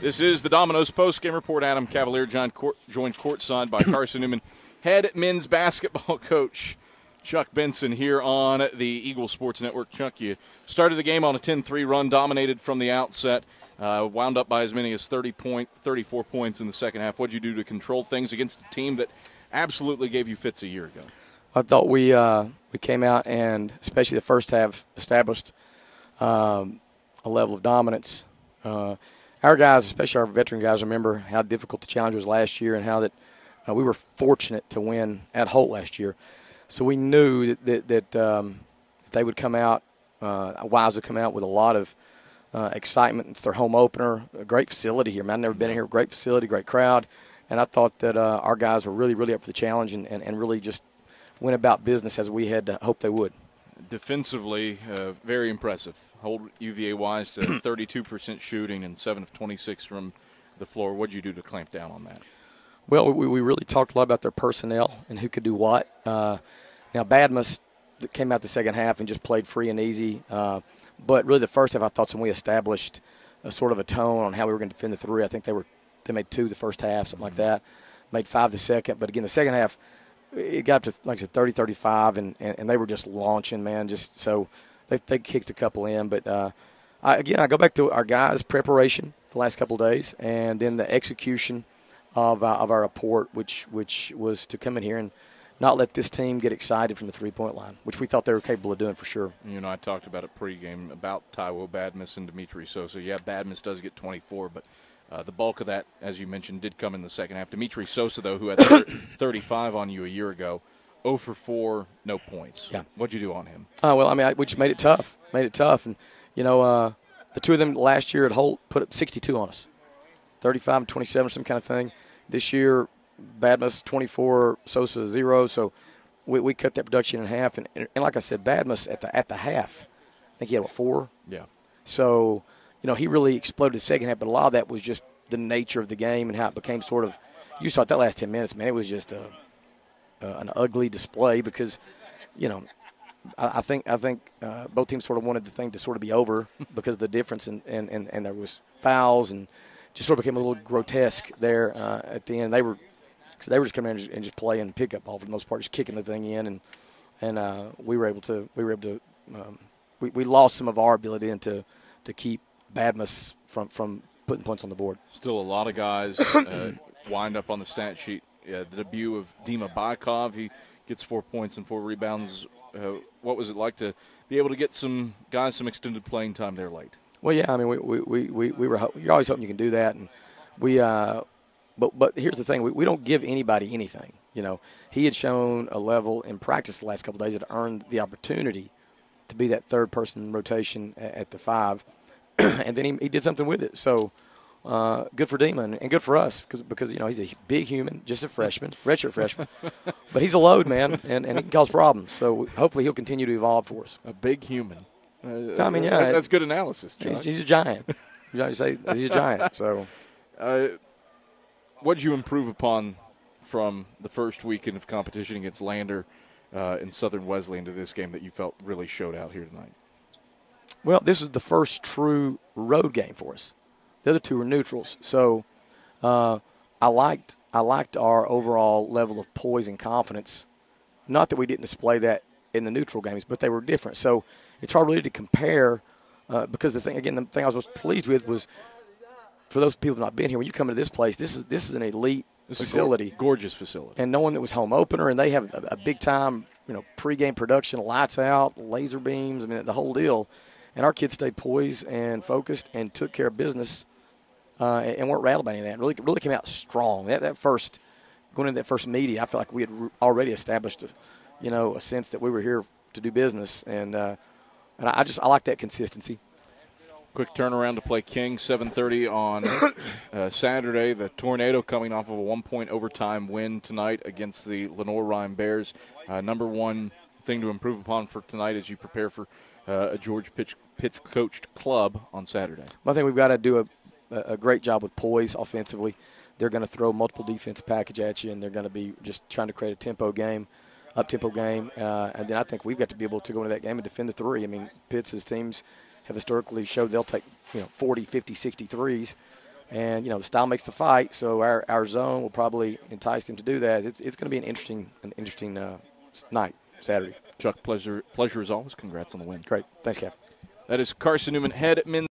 This is the Domino's Post Game Report. Adam Cavalier John court, joined courtside by Carson Newman, head men's basketball coach Chuck Benson here on the Eagle Sports Network. Chuck, you started the game on a 10-3 run, dominated from the outset, uh, wound up by as many as 30 point, 34 points in the second half. What'd you do to control things against a team that absolutely gave you fits a year ago? I thought we uh, we came out and especially the first half established um, a level of dominance. Uh, our guys, especially our veteran guys, remember how difficult the challenge was last year and how that uh, we were fortunate to win at Holt last year. So we knew that that, that, um, they would come out, uh, Wise would come out with a lot of uh, excitement. It's their home opener, a great facility here. Man, I've never been here. Great facility, great crowd, and I thought that uh, our guys were really, really up for the challenge and, and, and really just went about business as we had hoped they would. Defensively, uh, very impressive. Hold UVA wise to 32% shooting and 7 of 26 from the floor. What did you do to clamp down on that? Well, we, we really talked a lot about their personnel and who could do what. Uh, now, Badmus came out the second half and just played free and easy. Uh, but really, the first half, I thought when we established a sort of a tone on how we were going to defend the three. I think they were they made two the first half, something like that. Made five the second. But again, the second half – it got up to like I said 30 35 and, and, and, they were just launching man just so they, they kicked a couple in but uh, I, again I go back to our guys preparation the last couple days and then the execution of, uh, of our report which which was to come in here and not let this team get excited from the three point line, which we thought they were capable of doing for sure. You know, I talked about it pregame about Taiwo Badmus and Dimitri Sosa. Yeah, Badmus does get 24, but uh, the bulk of that, as you mentioned, did come in the second half. Dimitri Sosa, though, who had 35 on you a year ago, 0 for 4, no points. Yeah. What'd you do on him? Uh, well, I mean, I, we just made it tough. Made it tough. And, you know, uh, the two of them last year at Holt put up 62 on us 35 and 27 or some kind of thing. This year, Badmus 24, Sosa 0. So we, we cut that production in half. And, and, and like I said, Badmus at the, at the half, I think he had, what, four? Yeah. So – you know, he really exploded the second half, but a lot of that was just the nature of the game and how it became sort of. You saw it that last ten minutes, man. It was just a, an ugly display because, you know, I, I think I think uh, both teams sort of wanted the thing to sort of be over because of the difference and and, and, and there was fouls and just sort of became a little grotesque there uh, at the end. They were so they were just coming in and just, and just playing pickup ball for the most part, just kicking the thing in, and and uh, we were able to we were able to um, we, we lost some of our ability into to keep Badmus from from putting points on the board. Still a lot of guys uh, wind up on the stat sheet. Yeah, the debut of Dima Bykov, he gets four points and four rebounds. Uh, what was it like to be able to get some guys some extended playing time there late? Well, yeah, I mean, we we, we, we were you're always hoping you can do that, and we. Uh, but but here's the thing: we, we don't give anybody anything. You know, he had shown a level in practice the last couple days that earned the opportunity to be that third person rotation at, at the five and then he, he did something with it. So uh, good for Demon and good for us because because you know he's a big human, just a freshman, redshirt freshman, but he's a load man and, and he can cause problems. So hopefully he'll continue to evolve for us. A big human. Uh, I mean, yeah, that's good analysis. He's, he's, a giant. You say he's a giant. So, uh, what did you improve upon from the first weekend of competition against Lander uh, and Southern Wesleyan into this game that you felt really showed out here tonight? Well, this is the first true road game for us. The other two were neutrals, so uh, I liked I liked our overall level of poise and confidence. Not that we didn't display that in the neutral games, but they were different. So it's hard really to compare uh, because the thing again, the thing I was most pleased with was for those people who have not been here. When you come into this place, this is this is an elite this facility, gorgeous facility, and knowing that was home opener, and they have a, a big time, you know, pregame production, lights out, laser beams. I mean, the whole deal and our kids stayed poised and focused and took care of business uh, and, weren't rattled by any of that. Really, really came out strong. That, that first going into that first media, I felt like we had already established, a, you know, a sense that we were here to do business, and uh, and I just I like that consistency. Quick turnaround to play King, 7:30 on uh, Saturday. The Tornado coming off of a one-point overtime win tonight against the Lenoir-Rhyne Bears. Uh, number one thing to improve upon for tonight as you prepare for uh, a George Pitts, Pitts coached club on Saturday. Well, I think we've got to do a, a great job with poise offensively. They're going to throw multiple defense package at you, and they're going to be just trying to create a tempo game, up tempo game. Uh, and then I think we've got to be able to go into that game and defend the three. I mean, Pitts' teams have historically showed they'll take you know 40, 50, 60 threes. And you know, the style makes the fight. So our, our zone will probably entice them to do that. It's it's going to be an interesting an interesting uh, night Saturday. Chuck, pleasure pleasure as always. Congrats on the win. Great, thanks, Cap. That is Carson Newman, head men's.